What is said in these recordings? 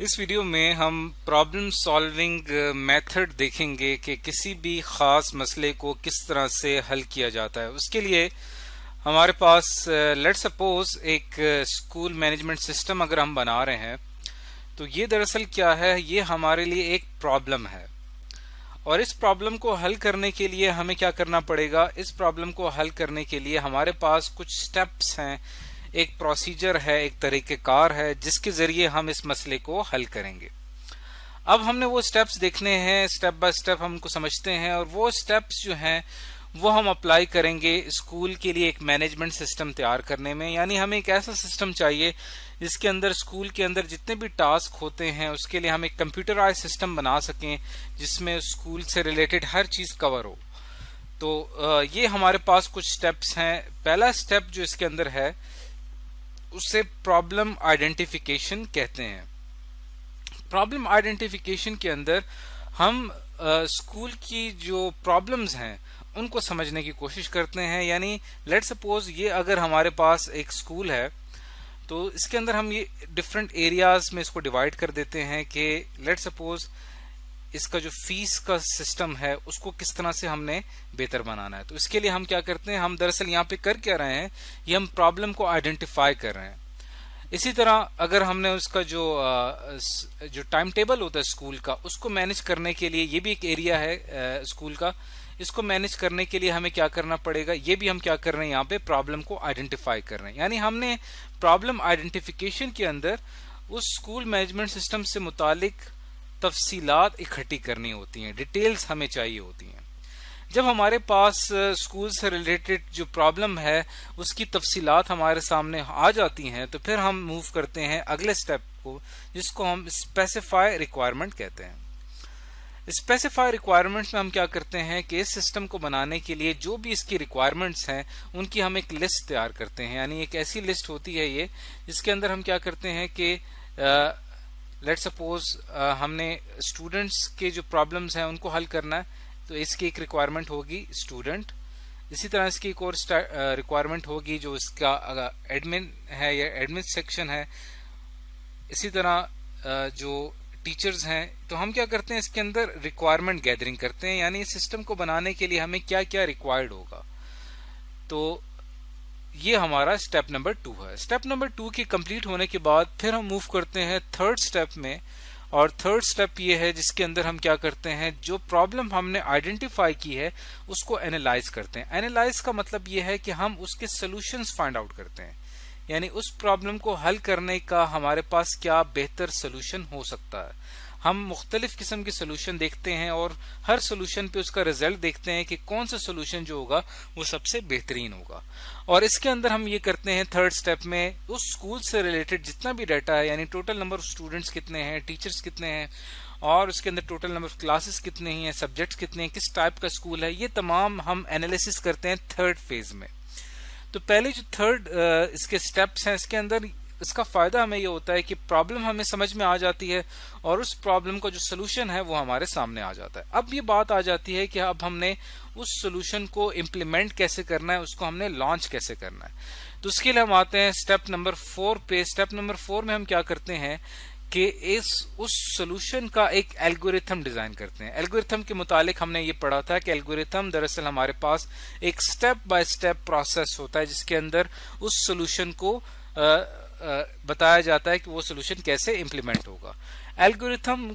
इस वीडियो में हम प्रॉब्लम सॉल्विंग मेथड देखेंगे कि किसी भी ख़ास मसले को किस तरह से हल किया जाता है। उसके लिए हमारे पास लेट uh, सपोज़ एक स्कूल मैनेजमेंट सिस्टम अगर हम बना रहे हैं तो ये दरअसल क्या है? ये हमारे लिए एक प्रॉब्लम है। और इस प्रॉब्लम को हल करने के लिए हमें क्या करना पड़ेगा? इस प्रॉब्लम को हल करने के लिए हमारे पास कुछ स्टेप्स हैं एक प्रोसीजर है, एक तरीक़ेकार है, जिसके ज़रिए हम इस मसले को हल करेंगे। अब हमने वो स्टेप्स देखने हैं स्टेप बाय स्टेप हमको समझते हैं और वो स्टेप्स जो हैं, वो हम अप्लाई करेंगे स्कूल के लिए एक मैनेजमेंट सिस्टम तैयार करने में। यानी हमें एक ऐसा सिस्टम चाहिए, जिसके अंदर स्कूल के अंदर जितने भी टास्क होते हैं, उसके लिए हम एक कंप्यूटराइज सिस्टम बना सकें, जिसमें स्कूल से रिलेटेड हर चीज़ कवर हो। तो ये हमारे पास कुछ स्टेप्स हैं। पहला स्टेप जो इसके अंदर है उसे प्रॉब्लम आइडेंटिफिकेशन कहते हैं। प्रॉब्लम आइडेंटिफिकेशन के अंदर हम स्कूल की जो प्रॉब्लम्स हैं, उनको समझने की कोशिश करते हैं। यानी लेट सपोज़ ये अगर हमारे पास एक स्कूल है तो इसके अंदर हम ये डिफरेंट एरियाज़ में इसको डिवाइड कर देते हैं कि लेट सपोज़ इसका जो फ़ीस का सिस्टम है, उसको किस तरह से हमने बेहतर बनाना है? तो इसके लिए हम क्या करते हैं, हम दरअसल यहाँ पे कर क्या रहे हैं ये हम प्रॉब्लम को आइडेंटिफाई कर रहे हैं। इसी तरह अगर हमने उसका जो जो टाइम टेबल होता है स्कूल का, उसको मैनेज करने के लिए, ये भी एक एरिया है स्कूल का, इसको मैनेज करने के लिए हमें क्या करना पड़ेगा? ये भी हम क्या कर रहे हैं यहाँ पे प्रॉब्लम को आइडेंटिफाई कर रहे हैं। यानी हमने प्रॉब्लम आइडेंटिफिकेशन के अंदर उस स्कूल मैनेजमेंट सिस्टम से मुतालिक तफसीलात इकट्ठी करनी होती हैं, डिटेल्स हमें चाहिए होती हैं। जब हमारे पास स्कूल से रिलेटेड जो प्रॉब्लम है, उसकी तफसीलात हमारे सामने आ जाती हैं तो फिर हम मूव करते हैं अगले स्टेप को, जिसको हम स्पेसिफाई रिक्वायरमेंट कहते हैं। स्पेसिफाई रिक्वायरमेंट्स में हम क्या करते हैं कि इस सिस्टम को बनाने के लिए जो भी इसकी रिक्वायरमेंट्स हैं, उनकी हम एक लिस्ट तैयार करते हैं। यानी एक ऐसी लिस्ट होती है ये, जिसके अंदर हम क्या करते हैं कि लेट सपोज़ uh, हमने स्टूडेंट्स के जो प्रॉब्लम्स हैं उनको हल करना है तो इसकी एक रिक्वायरमेंट होगी स्टूडेंट इसी तरह इसकी एक और रिक्वायरमेंट uh, होगी जो इसका एडमिन है या एडमिन सेक्शन है. इसी तरह uh, जो टीचर्स हैं तो हम क्या करते हैं इसके अंदर रिक्वायरमेंट गैदरिंग करते हैं यानी सिस्टम को बनाने के लिए हमें क्या क्या रिक्वायर्ड होगा? तो ये हमारा स्टेप नंबर टू है। स्टेप नंबर टू की कंप्लीट होने के बाद फिर हम मूव करते हैं थर्ड स्टेप में। और थर्ड स्टेप ये है जिसके अंदर हम क्या करते हैं, जो प्रॉब्लम हमने आइडेंटिफाई की है, उसको एनालाइज करते हैं। एनालाइज का मतलब ये है कि हम उसके सोल्यूशंस फाइंड आउट करते हैं। यानी उस प्रॉब्लम को हल करने का हमारे पास क्या बेहतर सोल्यूशन हो सकता है। हम मुख्तलिफ़ किस्म के सोल्यूशन देखते हैं और हर सोल्यूशन पे उसका रिज़ल्ट देखते हैं कि कौन सा सोल्यूशन जो होगा, वो सबसे बेहतरीन होगा। और इसके अंदर हम ये करते हैं थर्ड स्टेप में उस स्कूल से रिलेटेड जितना भी डाटा है, यानी टोटल नंबर ऑफ़ स्टूडेंट्स कितने हैं टीचर्स कितने हैं, और उसके अंदर टोटल नंबर ऑफ़ क्लासेस कितने हैं सब्जेक्ट्स कितने हैं, किस टाइप का स्कूल है, ये तमाम हम एनालिसिस करते हैं थर्ड फ़ेज़ में। तो पहले जो थर्ड इसके स्टेप्स हैं, इसके अंदर इसका फ़ायदा हमें ये होता है कि प्रॉब्लम हमें समझ में आ जाती है और उस प्रॉब्लम का जो सोल्यूशन है वो हमारे सामने आ जाता है। अब ये बात आ जाती है कि अब हमने उस सोल्यूशन को इम्प्लीमेंट कैसे करना है उसको हमने लॉन्च कैसे करना है। तो उसके लिए हम आते हैं स्टेप नंबर फोर पे। स्टेप नंबर फोर में हम क्या करते हैं कि इस उस सोल्यूशन का एक एल्गोरिथम डिज़ाइन करते हैं। एल्गोरिथम के मुतालिक हमने ये पढ़ा था कि एल्गोरिथम दरअसल हमारे पास एक स्टेप बाय स्टेप प्रोसेस होता है जिसके अंदर उस सोल्यूशन को आ, बताया जाता है कि वो सोल्यूशन कैसे इम्प्लीमेंट होगा। एल्गोरिथम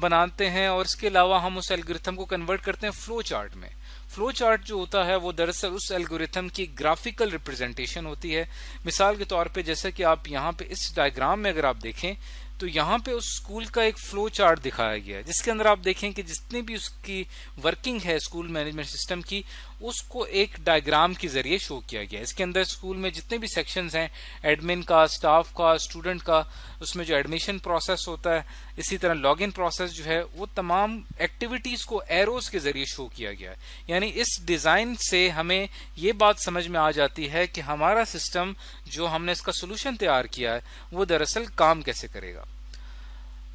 बनाते हैं और इसके अलावा हम उस एल्गोरिथम को कन्वर्ट करते हैं फ्लो चार्ट में। फ्लो चार्ट जो होता है, वो दरअसल उस एल्गोरिथम की ग्राफिकल रिप्रेजेंटेशन होती है। मिसाल के तौर पे जैसे कि आप यहाँ पे इस डायग्राम में अगर आप देखें तो यहाँ पे उस स्कूल का एक फ्लो चार्ट दिखाया गया है, जिसके अंदर आप देखें कि जितनी भी उसकी वर्किंग है स्कूल मैनेजमेंट सिस्टम की, उसको एक डायग्राम के ज़रिए शो किया गया इसके अंदर स्कूल में जितने भी सेक्शंस हैं एडमिन का स्टाफ का स्टूडेंट का, उसमें जो एडमिशन प्रोसेस होता है, इसी तरह लॉग इन प्रोसेस जो है, वो तमाम एक्टिविटीज़ को एरोज के ज़रिए शो किया गया है। यानी इस डिज़ाइन से हमें ये बात समझ में आ जाती है कि हमारा सिस्टम जो हमने इसका सोल्यूशन तैयार किया है, वो दरअसल काम कैसे करेगा।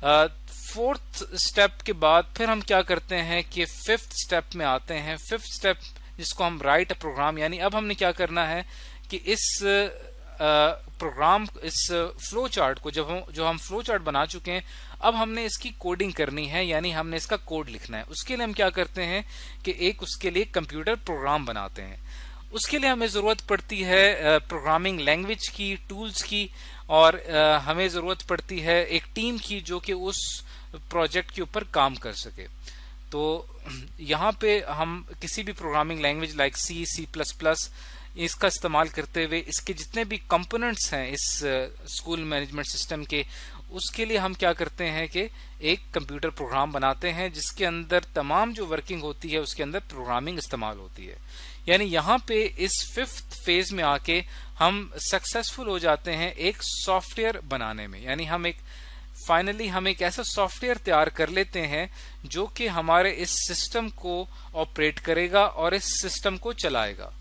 फोर्थ स्टेप के बाद फिर हम क्या करते हैं कि फिफ्थ स्टेप में आते हैं। फिफ्थ स्टेप जिसको हम राइट प्रोग्राम, यानी अब हमने क्या करना है कि इस प्रोग्राम, इस फ्लो चार्ट को जब हम, जो हम फ्लो चार्ट बना चुके हैं, अब हमने इसकी कोडिंग करनी है, यानी हमने इसका कोड लिखना है। उसके लिए हम क्या करते हैं कि एक उसके लिए कंप्यूटर प्रोग्राम बनाते हैं। उसके लिए हमें ज़रूरत पड़ती है प्रोग्रामिंग लैंग्वेज की टूल्स की, और हमें ज़रूरत पड़ती है एक टीम की जो कि उस प्रोजेक्ट के ऊपर काम कर सके। तो यहाँ पे हम किसी भी programming language like C C plus plus इसका इस्तेमाल करते हुए इसके जितने भी कंपोनेंट्स हैं इस स्कूल मैनेजमेंट सिस्टम के उसके लिए हम क्या करते हैं कि एक कंप्यूटर प्रोग्राम बनाते हैं, जिसके अंदर तमाम जो वर्किंग होती है, उसके अंदर प्रोग्रामिंग इस्तेमाल होती है। यानी यहाँ पे इस फिफ्थ फ़ेज़ में आके हम सक्सेसफुल हो जाते हैं एक सॉफ्टवेयर बनाने में। यानी हम एक, फाइनली हम एक ऐसा सॉफ्टवेयर तैयार कर लेते हैं, जो कि हमारे इस सिस्टम को ऑपरेट करेगा और इस सिस्टम को चलाएगा।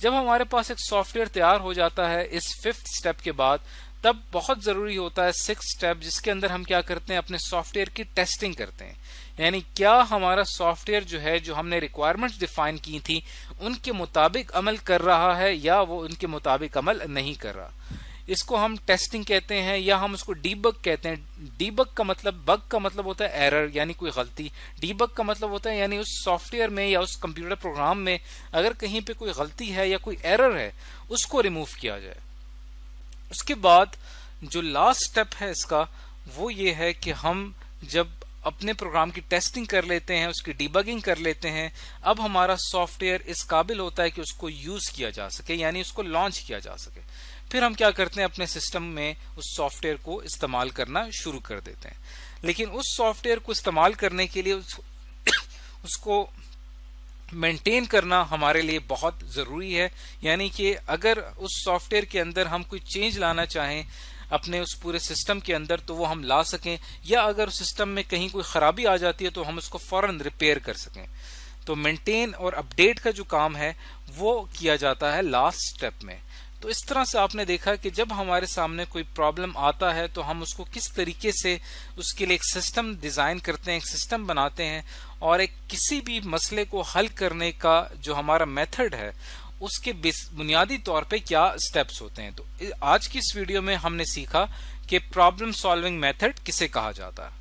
जब हमारे पास एक सॉफ्टवेयर तैयार हो जाता है, इस फिफ्थ स्टेप के बाद तब बहुत ज़रूरी होता है सिक्स स्टेप जिसके अंदर हम क्या करते हैं, अपने सॉफ्टवेयर की टेस्टिंग करते हैं। यानी क्या हमारा सॉफ्टवेयर जो है, जो हमने रिक्वायरमेंट्स डिफाइन की थी, उनके मुताबिक अमल कर रहा है या वो उनके मुताबिक अमल नहीं कर रहा। इसको हम टेस्टिंग कहते हैं या हम उसको डीबग कहते हैं। डीबग का मतलब बग का मतलब होता है एरर यानी कोई गलती। डीबग का मतलब होता है, यानी उस सॉफ्टवेयर में या उस कंप्यूटर प्रोग्राम में अगर कहीं पे कोई गलती है या कोई एरर है, उसको रिमूव किया जाए। उसके बाद जो लास्ट स्टेप है इसका वो ये है कि हम जब अपने प्रोग्राम की टेस्टिंग कर लेते हैं उसकी डिबगिंग कर लेते हैं अब हमारा सॉफ्टवेयर इस काबिल होता है कि उसको यूज़ किया जा सके यानी उसको लॉन्च किया जा सके। फिर हम क्या करते हैं अपने सिस्टम में उस सॉफ्टवेयर को इस्तेमाल करना शुरू कर देते हैं। लेकिन उस सॉफ्टवेयर को इस्तेमाल करने के लिए उस, उसको मेंटेन करना हमारे लिए बहुत ज़रूरी है। यानी कि अगर उस सॉफ्टवेयर के अंदर हम कोई चेंज लाना चाहें, अपने उस पूरे सिस्टम के अंदर तो वो हम ला सकें। या अगर सिस्टम में कहीं कोई ख़राबी आ जाती है तो हम उसको फ़ौरन रिपेयर कर सकें। तो मेंटेन और अपडेट का जो काम है, वो किया जाता है लास्ट स्टेप में। तो इस तरह से आपने देखा कि जब हमारे सामने कोई प्रॉब्लम आता है तो हम उसको किस तरीके से उसके लिए एक सिस्टम डिज़ाइन करते हैं, एक सिस्टम बनाते हैं और एक किसी भी मसले को हल करने का जो हमारा मेथड है, उसके बुनियादी तौर पे क्या स्टेप्स होते हैं। तो आज की इस वीडियो में हमने सीखा कि प्रॉब्लम सॉल्विंग मेथड किसे कहा जाता है।